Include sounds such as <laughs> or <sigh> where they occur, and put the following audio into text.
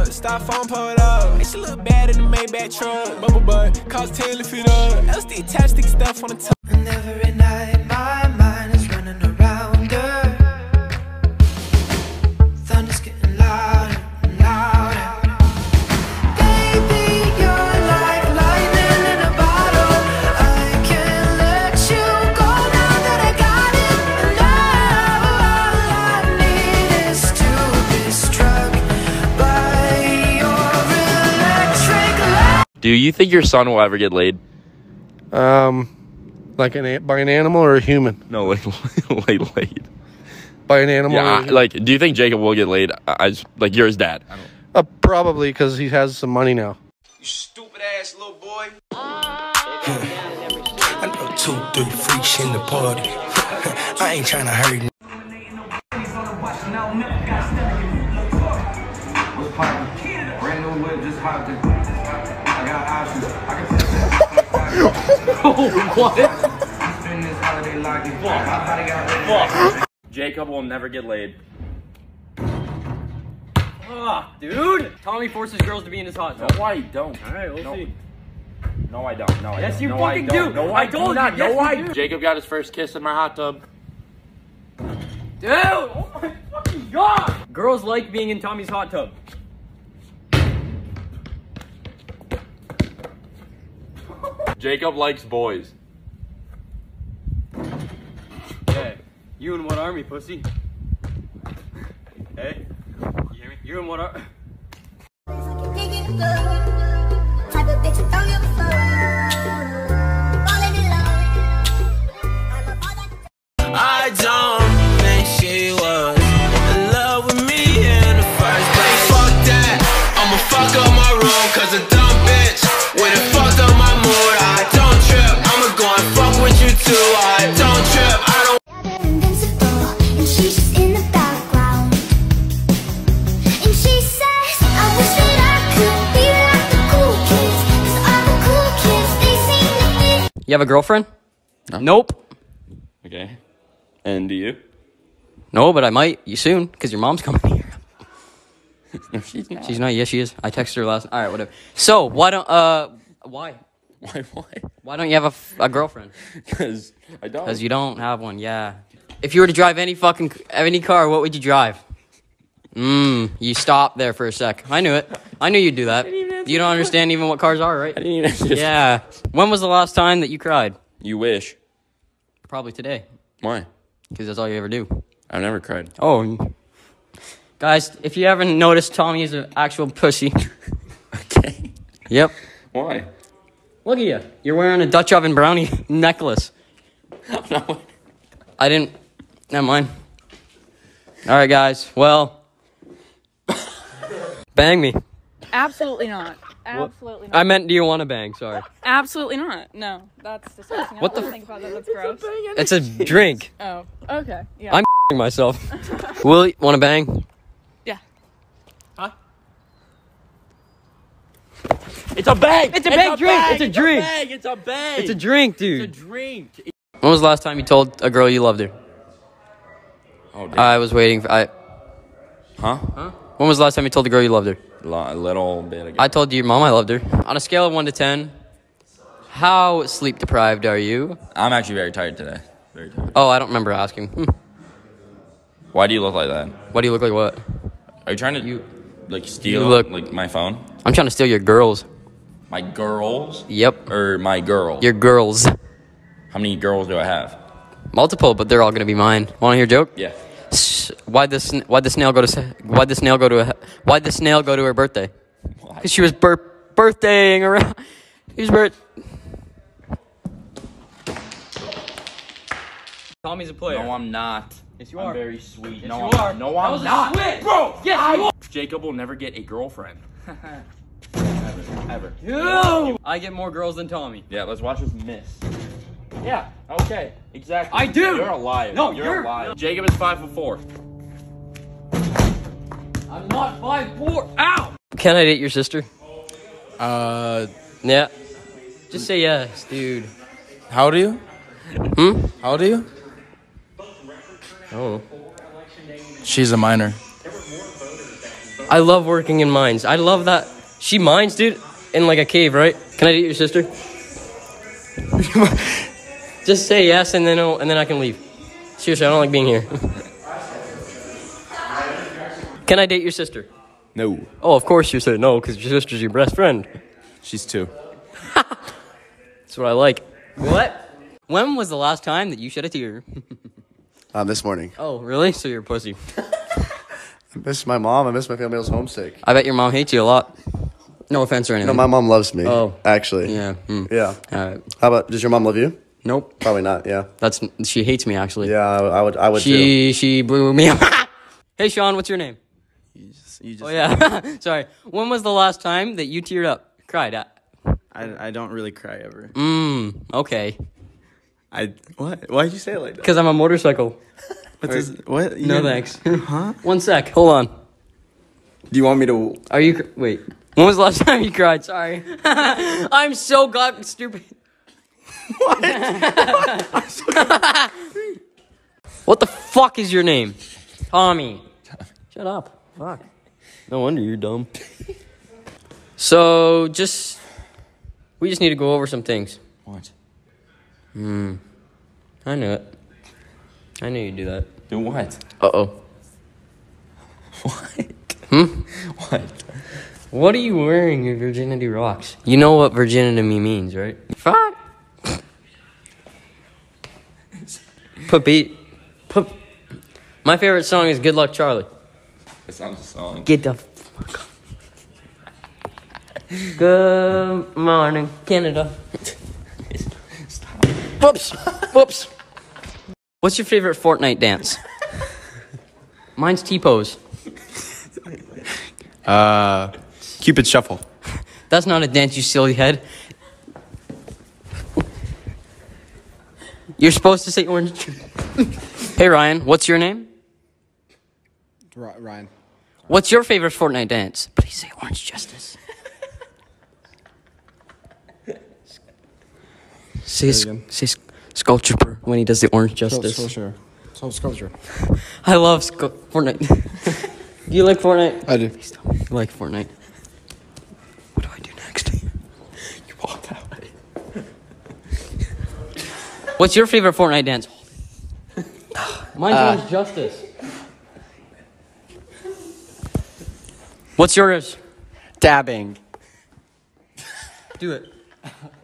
up, styrofoam pulled up. And she look bad in the Maybach truck. Bubble butt, cost 10 to fit up. LSD stick stuff on the top. And every night Do you think your son will ever get laid? Um, like an a- by an animal or a human? No, <laughs> like laid, laid. By an animal? Yeah, or a I, human? like, do you think Jakob will get laid? I, I just, like, you're his dad. I don't. Uh, probably because he has some money now. You stupid ass little boy. I know two, three freaks in the party. <laughs> I ain't tryna hurt Oh, what? Spend this holiday locked in. My body got ready. Jakob will never get laid. Ah, dude! Tommy forces girls to be in his hot tub. No, I don't. Alright, we'll No. see. No, I don't. No, I Yes, don't. you no, fucking I don't. do. No, I I, told do not. you. Yes, no, you I. do. Jakob got his first kiss in my hot tub. Dude! Oh my fucking god! Girls like being in Tommy's hot tub. Jakob likes boys. Hey, you in what army, pussy? Hey, you hear me? You in what army? You have a girlfriend? Nope. Okay. And do you? No, but I might. You soon, because your mom's coming here. <laughs> No, she's not. She's not. Yes, she is. I texted her last. All right, whatever. So why don't uh why Why? Why? why don't you have a, f- a girlfriend? <laughs> Because I don't. Because you don't have one. Yeah. If you were to drive any fucking any car, what would you drive? Mmm. You stop there for a sec. I knew it. I knew you'd do that. You don't understand even what cars are, right? I didn't even. Yeah. When was the last time that you cried? You wish. Probably today, Why? because that's all you ever do. I've never cried. Oh. Guys, if you haven't noticed, Tommy is an actual pussy. <laughs> Okay. Yep. Why? Look at you. You're wearing a Dutch oven brownie <laughs> necklace. <laughs> no. I didn't. Never mind. All right, guys. Well, bang me. Absolutely not. Absolutely not. I meant, do you want to bang? Sorry. Absolutely not. No, that's disgusting. I What don't the wanna think about that. That's gross. It's a drink. Oh, okay. Yeah. I'm myself. Will you want to bang? yeah. Huh? It's a bag. It's a big drink. It's a drink. bag. It's a bag. It's a drink, dude. It's a dude. drink. When was the last time you told a girl you loved her? Oh, damn. I was waiting for. I. huh? Huh? When was the last time you told the girl you loved her? A little bit ago. I told your mom I loved her. On a scale of one to ten, how sleep deprived are you? I'm actually very tired today. Very tired. Oh, I don't remember asking. Hmm. Why do you look like that? What do you look like? What? Are you trying to You- like steal you look- like my phone? I'm trying to steal your girls. My girls Yep, or my girl? your girls. How many girls do I have? Multiple, but they're all gonna be mine. Want to hear a joke? Yeah. Why'd the sn- why'd the snail go to why'd the snail go to why'd the snail go to her birthday? Because she was bir- birthdaying around. <laughs> He was birth. Tommy's a player. No, I'm not. Yes, you I'm are. very sweet. Yes, no, you I'm are. No, I'm was a not. switch. Bro, Yes, you are. Jakob will never get a girlfriend. <laughs> ever, ever. Ew. I get more girls than Tommy. Yeah, let's watch us miss. Yeah. Okay, exactly. I do. You're a liar. No, you're, you're- a liar. Jakob is five foot four. I'm not five four. Ow. Can I date your sister? Uh, Yeah. Just say yes, dude. how old are you? Hmm? How old are you? Oh. She's a minor. I love working in mines. I love that. She mines, dude, in like a cave, right? Can I date your sister? <laughs> Just say yes, and then I'll, and then I can leave. Seriously, I don't like being here. <laughs> can I date your sister? No. Oh, of course you said no, because your sister's your best friend. She's two. <laughs> That's what I like. What? When was the last time that you shed a tear? Um, <laughs> this morning. Oh, really? So you're a pussy. I miss my mom. I miss my family. I was homesick. I bet your mom hates you a lot. No offense or anything. No, my mom loves me. Oh. actually. Yeah. hmm. Yeah. All right. How about? Does your mom love you? Nope. Probably not. Yeah. That's she hates me actually. Yeah, I, I would. I would too. She she blew me <laughs> up. hey Sean, what's your name? You just, you just Oh yeah. <laughs> Sorry. When was the last time that you teared up? Cried at? I, I don't really cry ever. Mmm. Okay. I what? Why did you say it like that? Because I'm a motorcycle. What's this, what? No thanks. <laughs> Huh? One sec. Hold on. Do you want me to? Are you? Wait. When was the last time you cried? Sorry. I'm so god stupid. <laughs> <laughs> what the fuck is your name? Tommy. Shut up. Fuck. No wonder you're dumb. so just we just need to go over some things. What? Hmm. I knew it. I knew you'd do that. Do what? Uh oh. <laughs> What? Hmm? What? What are you wearing? Your virginity rocks. You know what virginity means, right? Fuck. Put beat. Put. My favorite song is "Good Luck, Charlie." It's not a song. Get the fuck up. Good morning, Canada. Stop. <laughs> Whoops. Whoops. What's your favorite Fortnite dance? Mine's T pose. Uh, Cupid Shuffle. That's not a dance, you silly head. You're supposed to say orange. <laughs> hey Ryan, what's your name? Ryan. What's your favorite Fortnite dance? Please say orange justice. <laughs> say, s- again. say skull trooper when he does the orange justice. Sculpture. So sculpture. <laughs> I love sc- Fortnite. do you like Fortnite? I do. Please tell me you like Fortnite. What do I do next? You walk that way. What's your favorite Fortnite dance? <sighs> Mine's Uh, Justice. What's yours? Dabbing. Do it. <laughs>